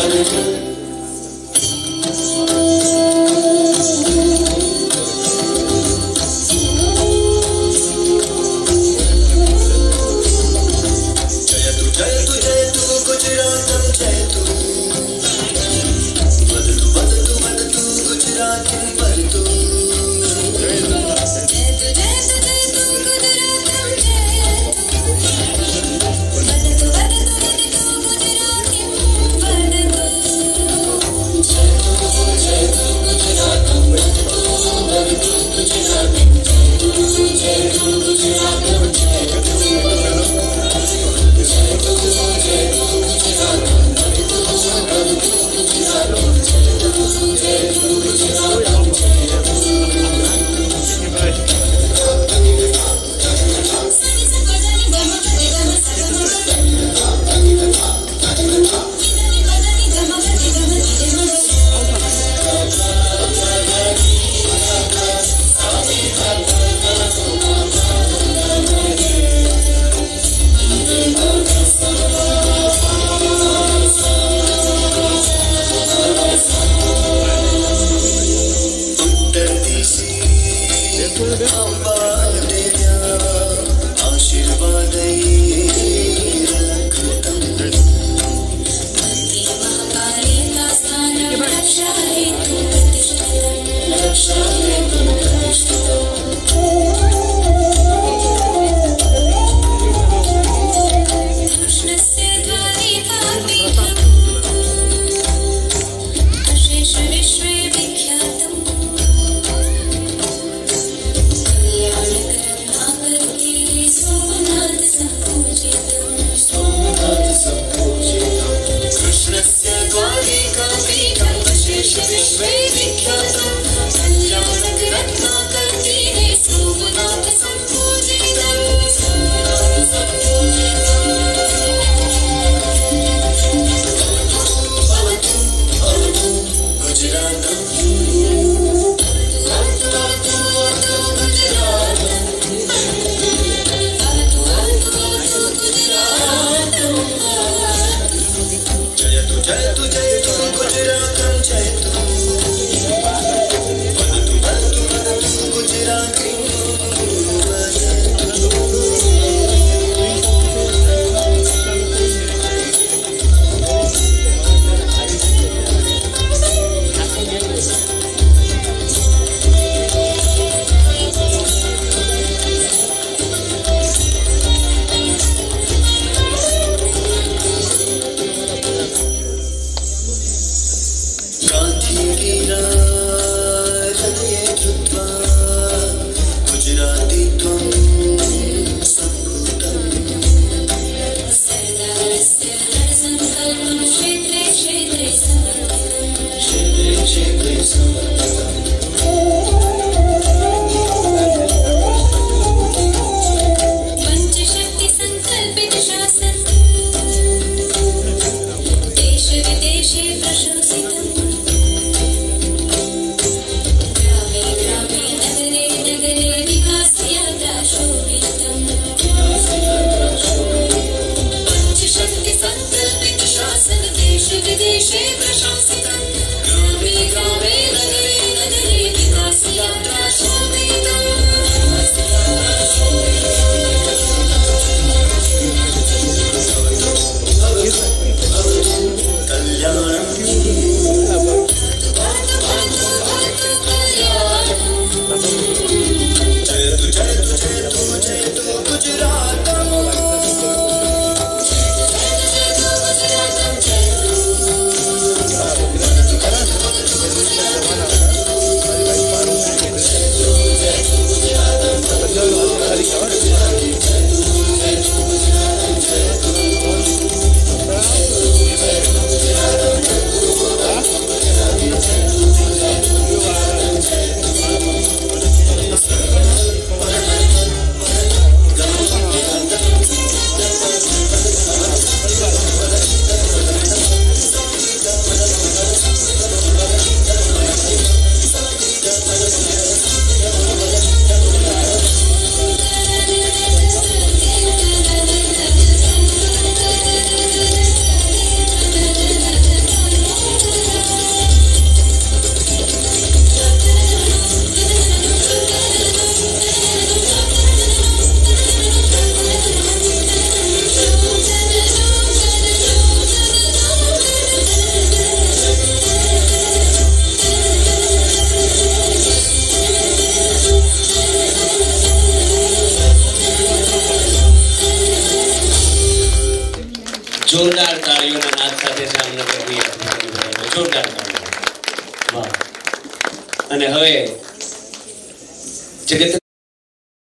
Hare She Gracias. જોરદાર તાળીઓના નાદ સાથે જામનગરની જોરદાર તાળીઓ. અને હવે જગત